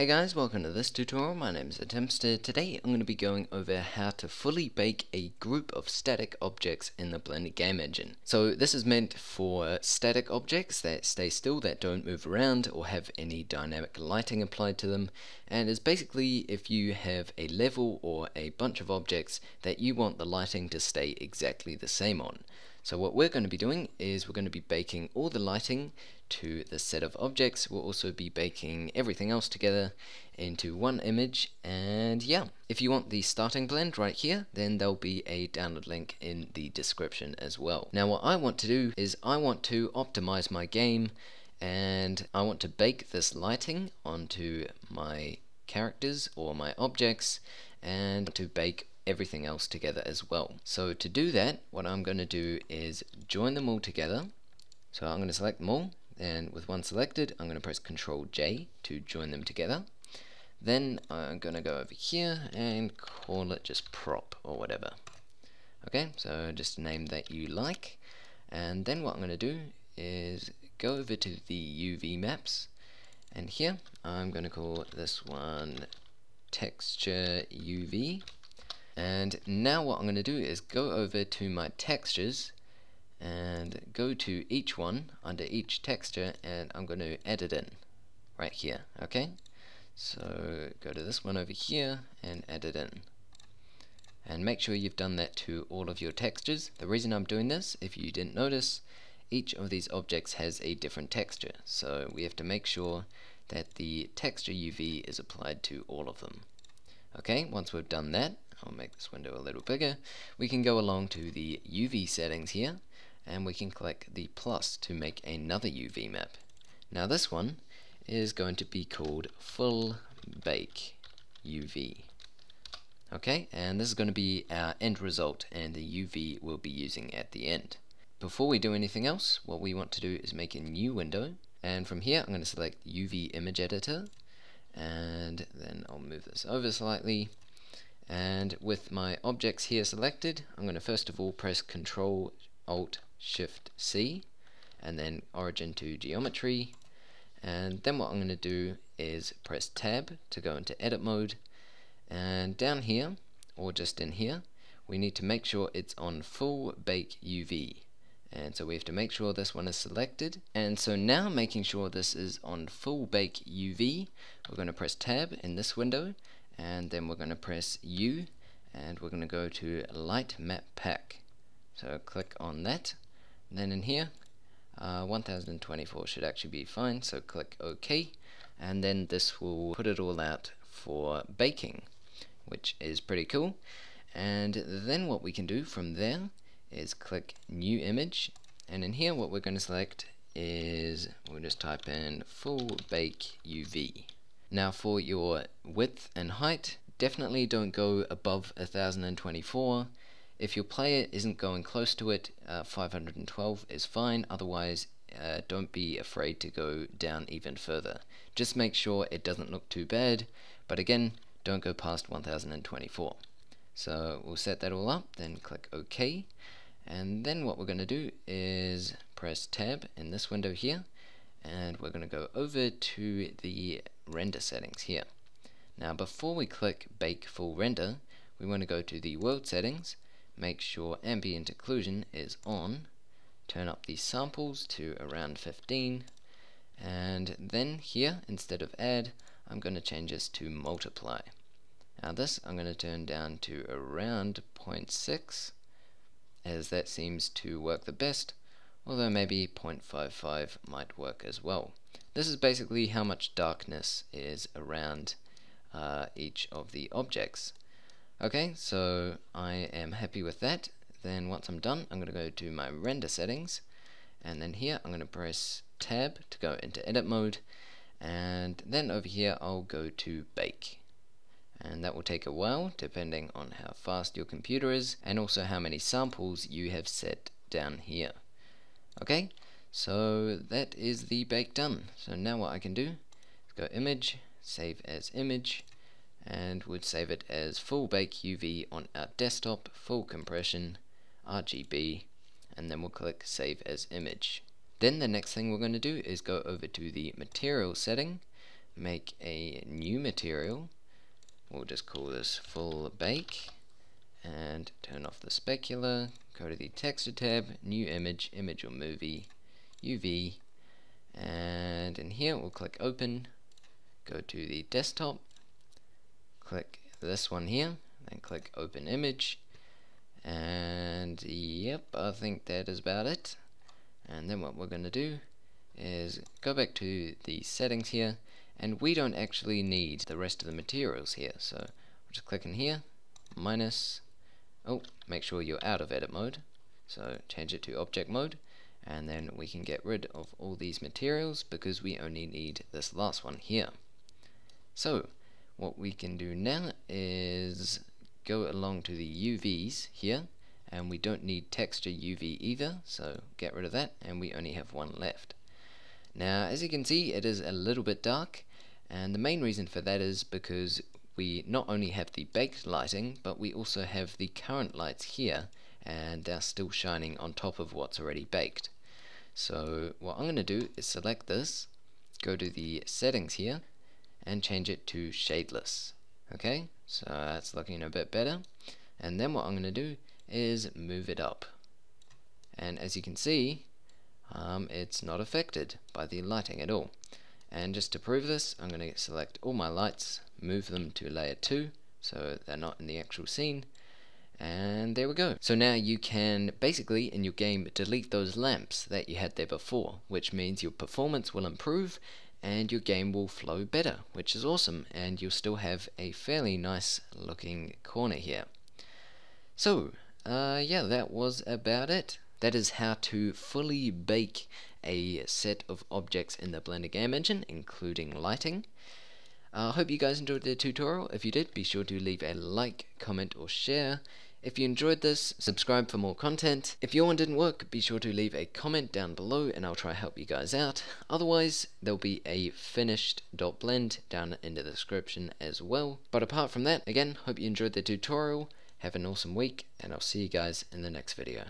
Hey guys, welcome to this tutorial. My name is ThaTimster. Today I'm going to be going over how to fully bake a group of static objects in the Blender game engine. So this is meant for static objects that stay still, that don't move around or have any dynamic lighting applied to them and is basically if you have a level or a bunch of objects that you want the lighting to stay exactly the same on. So what we're going to be doing is we're going to be baking all the lighting to the set of objects. We'll also be baking everything else together into one image and yeah if you want the starting blend right here then there'll be a download link in the description as well now what I want to do is I want to optimize my game and I want to bake this lighting onto my characters or my objects and to bake everything else together as well. So to do that, what I'm going to do is join them all together. So I'm going to select them all, and with one selected, I'm going to press Ctrl J to join them together. Then I'm going to go over here and call it just prop or whatever. Okay, so just a name that you like. And then what I'm going to do is go over to the UV maps, and here I'm going to call this one texture UV and now what I'm going to do is go over to my textures and go to each one under each texture and I'm going to edit in right here okay? So go to this one over here and edit in. And make sure you've done that to all of your textures. The reason I'm doing this if you didn't notice each of these objects has a different texture. So we have to make sure that the texture UV is applied to all of them okay once we've done that I'll make this window a little bigger, we can go along to the UV settings here and we can click the plus to make another UV map. Now this one is going to be called full bake UV. Okay, and this is going to be our end result and the UV we'll be using at the end. Before we do anything else, what we want to do is make a new window and from here I'm going to select UV image editor and then I'll move this over slightly. And with my objects here selected I'm going to first of all press Control Alt Shift C and then origin to geometry. And then what I'm going to do is press tab to go into edit mode. And down here or just in here we need to make sure it's on full bake UV and so we have to make sure this one is selected. And so now making sure this is on full bake UV we're going to press tab in this window and then we're going to press U and we're going to go to light map pack. So click on that. And then in here uh, 1024 should actually be fine so click OK. And then this will put it all out for baking which is pretty cool. And then what we can do from there is click new image and in here what we're going to select is we'll just type in full bake UV now for your width and height, definitely don't go above 1024. If your player isn't going close to it, uh, 512 is fine, otherwise uh, don't be afraid to go down even further. Just make sure it doesn't look too bad, but again, don't go past 1024. So we'll set that all up, then click OK, and then what we're going to do is press tab in this window here, and we're going to go over to the render settings here. Now before we click bake full render we want to go to the world settings make sure ambient occlusion is on turn up the samples to around 15 and then here instead of add I'm going to change this to multiply now this I'm going to turn down to around 0.6 as that seems to work the best although maybe 0.55 might work as well. This is basically how much darkness is around uh, each of the objects. Okay, so I am happy with that. Then once I'm done, I'm going to go to my render settings, and then here I'm going to press tab to go into edit mode, and then over here I'll go to bake. And that will take a while depending on how fast your computer is and also how many samples you have set down here. Okay, so that is the bake done. So now what I can do is go image, save as image, and would save it as full bake UV on our desktop, full compression, RGB, and then we'll click save as image. Then the next thing we're going to do is go over to the material setting, make a new material. We'll just call this full bake and turn off the specular, go to the texture tab, new image, image or movie, UV, and in here we'll click open, go to the desktop, click this one here, then click open image, and yep, I think that is about it. And then what we're going to do is go back to the settings here, and we don't actually need the rest of the materials here, so we'll just click in here, minus, oh, make sure you're out of edit mode, so change it to object mode, and then we can get rid of all these materials because we only need this last one here. So, what we can do now is go along to the UVs here and we don't need texture UV either so get rid of that and we only have one left. Now as you can see it is a little bit dark and the main reason for that is because we not only have the baked lighting but we also have the current lights here and they're still shining on top of what's already baked. So what I'm going to do is select this go to the settings here and change it to shadeless okay? So that's looking a bit better. And then what I'm going to do is move it up. And as you can see um, it's not affected by the lighting at all and just to prove this I'm going to select all my lights move them to layer 2 so they're not in the actual scene and there we go. So now you can basically in your game delete those lamps that you had there before, which means your performance will improve and your game will flow better, which is awesome, and you'll still have a fairly nice looking corner here. So, uh, yeah, that was about it. That is how to fully bake a set of objects in the Blender Game Engine, including lighting. I uh, hope you guys enjoyed the tutorial. If you did, be sure to leave a like, comment, or share. If you enjoyed this, subscribe for more content. If your one didn't work, be sure to leave a comment down below and I'll try to help you guys out. Otherwise, there'll be a finished.blend down in the description as well. But apart from that, again, hope you enjoyed the tutorial. Have an awesome week, and I'll see you guys in the next video.